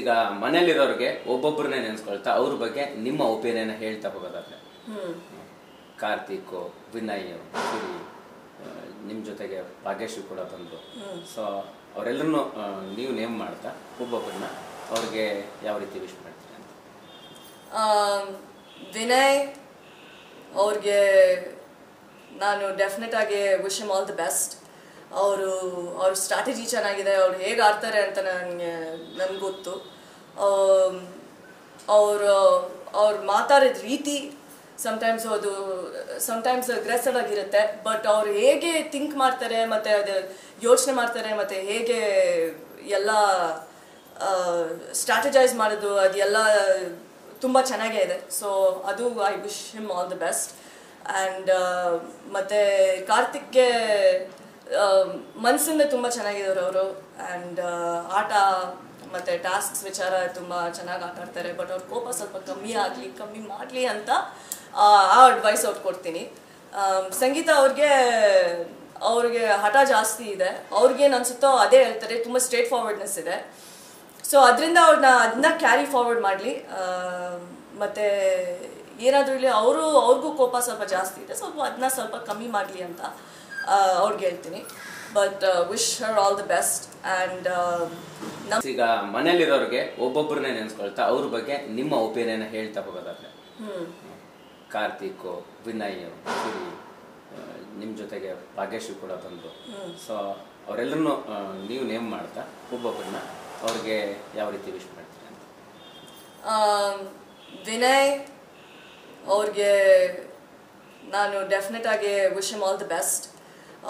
ಈಗ ಮನೆಯಲ್ಲಿರೋರಿಗೆ ಒಬ್ಬೊಬ್ಬರನ್ನೇ ನೆನೆಸ್ಕೊಳ್ತಾ ಅವ್ರ ಬಗ್ಗೆ ನಿಮ್ಮ ಒಪಿನಿಯನ್ ಹೇಳ್ತಾ ಹೋಗೋದಾದ್ರೆ. ಕಾರ್ತಿಕ್ ವಿನಯ್ ಸಿರಿ ನಿಮ್ಮ ಜೊತೆಗೆ ಭಾಗ್ಯಶ್ರೀ ಕೂಡ ಬಂದರು. ಸೊ ಅವರೆಲ್ಲರನ್ನು ನೀವು ನೇಮ್ ಮಾಡ್ತಾ ಒಬ್ಬೊಬ್ಬರನ್ನ ಅವ್ರಿಗೆ ಯಾವ ರೀತಿ ವಿಶ್ ಮಾಡ್ತೀರಾ ಅಂತ. ವಿನಯ್ ಅವ್ರಿಗೆ ನಾನು ಡೆಫಿನೆಟ್ ಆಗಿ ವಿಶ್ ಆಲ್ ದ ಬೆಸ್ಟ್ ಅವರು, ಅವ್ರ ಸ್ಟ್ರಾಟಜಿ ಚೆನ್ನಾಗಿದೆ, ಅವ್ರು ಹೇಗೆ ಆಡ್ತಾರೆ ಅಂತ ನನಗೆ ನನ್ಗೆ ಗೊತ್ತು. ಅವರು, ಅವ್ರು ಮಾತಾಡಿದ ರೀತಿ ಸಮ್ಟೈಮ್ಸ್ ಅದು ಸಮಟೈಮ್ಸ್ ಅಗ್ರೆಸಿವ್ ಆಗಿರುತ್ತೆ ಬಟ್ ಅವ್ರು ಹೇಗೆ ಥಿಂಕ್ ಮಾಡ್ತಾರೆ, ಮತ್ತು ಅದು ಯೋಚನೆ ಮಾಡ್ತಾರೆ, ಮತ್ತು ಹೇಗೆ ಎಲ್ಲ ಸ್ಟ್ರಾಟಜೈಸ್ ಮಾಡೋದು ಅದೆಲ್ಲ ತುಂಬ ಚೆನ್ನಾಗೇ ಇದೆ. ಸೊ ಅದು I wish him all the best and ಮತ್ತು ಕಾರ್ತಿಕ್ಗೆ ಮನಸ್ಸಿಂದ ತುಂಬ ಚೆನ್ನಾಗಿದ್ದಾರೆ ಅವರು. ಆ್ಯಂಡ್ ಆಟ ಮತ್ತು ಟಾಸ್ಕ್ಸ್ ವಿಚಾರ ತುಂಬ ಚೆನ್ನಾಗಿ ಆಟ ಆಡ್ತಾರೆ ಬಟ್ ಅವ್ರ ಕೋಪ ಸ್ವಲ್ಪ ಕಮ್ಮಿ ಆಗಲಿ, ಕಮ್ಮಿ ಮಾಡಲಿ ಅಂತ, ಆ ಅಡ್ವೈಸ್ ಅವ್ರು ಕೊಡ್ತೀನಿ. ಸಂಗೀತ ಅವ್ರಿಗೆ ಅವ್ರಿಗೆ ಹಠ ಜಾಸ್ತಿ ಇದೆ. ಅವ್ರಿಗೇನು ಅನಿಸುತ್ತೋ ಅದೇ ಹೇಳ್ತಾರೆ. ತುಂಬ ಸ್ಟ್ರೇಟ್ ಫಾರ್ವರ್ಡ್ನೆಸ್ ಇದೆ. ಸೊ ಅದರಿಂದ ಅವ್ರನ್ನ ಅದನ್ನ ಕ್ಯಾರಿ ಫಾರ್ವರ್ಡ್ ಮಾಡಲಿ. ಮತ್ತು ಏನಾದರೂ ಇಲ್ಲಿ ಅವರು, ಅವ್ರಿಗೂ ಕೋಪ ಸ್ವಲ್ಪ ಜಾಸ್ತಿ ಇದೆ. ಸ್ವಲ್ಪ ಅದನ್ನ ಸ್ವಲ್ಪ ಕಮ್ಮಿ ಮಾಡಲಿ ಅಂತ. ಅವ್ರಿಗೆ ಹೇಳ್ತೀನಿ. But wish her all the best and ಈಗ ಮನೇಲಿರೋರಿಗೆ ಒಬ್ಬೊಬ್ಬರನ್ನ ನೆನೆಸ್ಕೊಳ್ತಾ ಅವ್ರ ಬಗ್ಗೆ ನಿಮ್ಮ ಒಪಿನಿಯನ್ ಹೇಳ್ತಾ ಹೋಗೋದಾದ್ರೆ. ಕಾರ್ತಿಕ್ ವಿನಯ್ ಸುರಿ ನಿಮ್ಮ ಜೊತೆಗೆ ಭಾಗ್ಯಶ್ರೀ ಕೂಡ ಬಂದರು. ಸೊ ಅವರೆಲ್ಲರನ್ನು ನೀವು ನೇಮ್ ಮಾಡ್ತಾ ಒಬ್ಬೊಬ್ಬರನ್ನ ಅವ್ರಿಗೆ ಯಾವ ರೀತಿ ವಿಶ್ ಮಾಡ್ತೀರಿ ಅಂತ. ವಿನಯ್ ಅವ್ರಿಗೆ ನಾನು ಡೆಫಿನೆಟ್ ಆಗಿ wish M all the best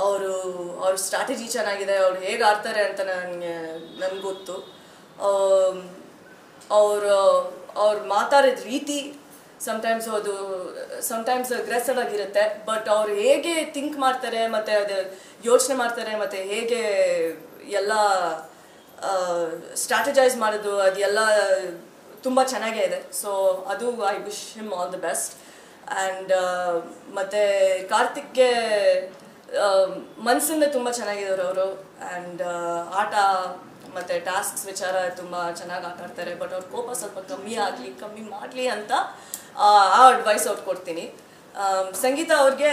ಅವರು, ಅವ್ರ ಸ್ಟ್ರಾಟಜಿ ಚೆನ್ನಾಗಿದೆ, ಅವ್ರು ಹೇಗೆ ಆಡ್ತಾರೆ ಅಂತ ನನಗೆ ನನ್ಗೆ ಗೊತ್ತು. ಅವರು, ಅವ್ರು ಮಾತಾಡಿದ ರೀತಿ ಸಮ್ಟೈಮ್ಸ್ ಅದು ಸಮಟೈಮ್ಸ್ ಅಗ್ರೆಸಿವ್ ಆಗಿರುತ್ತೆ ಬಟ್ ಅವ್ರು ಹೇಗೆ ಥಿಂಕ್ ಮಾಡ್ತಾರೆ, ಮತ್ತು ಅದು ಯೋಚನೆ ಮಾಡ್ತಾರೆ, ಮತ್ತು ಹೇಗೆ ಎಲ್ಲ ಸ್ಟ್ರಾಟಜೈಸ್ ಮಾಡೋದು ಅದೆಲ್ಲ ತುಂಬ ಚೆನ್ನಾಗೇ ಇದೆ. ಸೊ ಅದು I wish him all the best and ಮತ್ತು ಕಾರ್ತಿಕ್ಗೆ ಮನಸ್ಸಿಂದ ತುಂಬ ಚೆನ್ನಾಗಿದ್ದಾರೆ ಅವರು. ಆ್ಯಂಡ್ ಆಟ ಮತ್ತು ಟಾಸ್ಕ್ಸ್ ವಿಚಾರ ತುಂಬ ಚೆನ್ನಾಗಿ ಆಟ ಆಡ್ತಾರೆ ಬಟ್ ಅವ್ರ ಕೋಪ ಸ್ವಲ್ಪ ಕಮ್ಮಿ ಆಗಲಿ, ಕಮ್ಮಿ ಮಾಡಲಿ ಅಂತ, ಆ ಅಡ್ವೈಸ್ ಅವ್ರು ಕೊಡ್ತೀನಿ. ಸಂಗೀತ ಅವ್ರಿಗೆ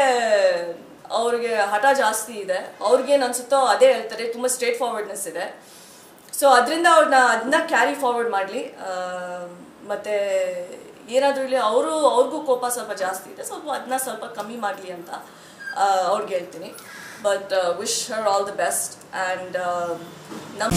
ಅವ್ರಿಗೆ ಹಠ ಜಾಸ್ತಿ ಇದೆ. ಅವ್ರಿಗೇನು ಅನಿಸುತ್ತೋ ಅದೇ ಹೇಳ್ತಾರೆ. ತುಂಬ ಸ್ಟ್ರೇಟ್ ಫಾರ್ವರ್ಡ್ನೆಸ್ ಇದೆ. ಸೊ ಅದರಿಂದ ಅವ್ರನ್ನ ಅದನ್ನ ಕ್ಯಾರಿ ಫಾರ್ವರ್ಡ್ ಮಾಡಲಿ. ಮತ್ತು ಏನಾದರೂ ಇಲ್ಲಿ ಅವರು, ಅವ್ರಿಗೂ ಕೋಪ ಸ್ವಲ್ಪ ಜಾಸ್ತಿ ಇದೆ. ಸ್ವಲ್ಪ ಅದನ್ನ ಸ್ವಲ್ಪ ಕಮ್ಮಿ ಮಾಡಲಿ ಅಂತ. ಅವ್ರಿಗೆ ಹೇಳ್ತೀನಿ. But wish her all the best and ನಮ್ಮ